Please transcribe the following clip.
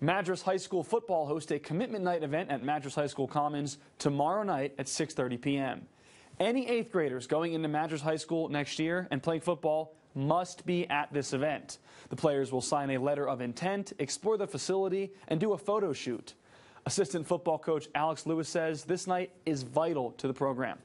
Madras High School football hosts a commitment night event at Madras High School Commons tomorrow night at 6:30 p.m. Any 8th graders going into Madras High School next year and playing football must be at this event. The players will sign a letter of intent, explore the facility, and do a photo shoot. Assistant football coach Alex Lewis says this night is vital to the program.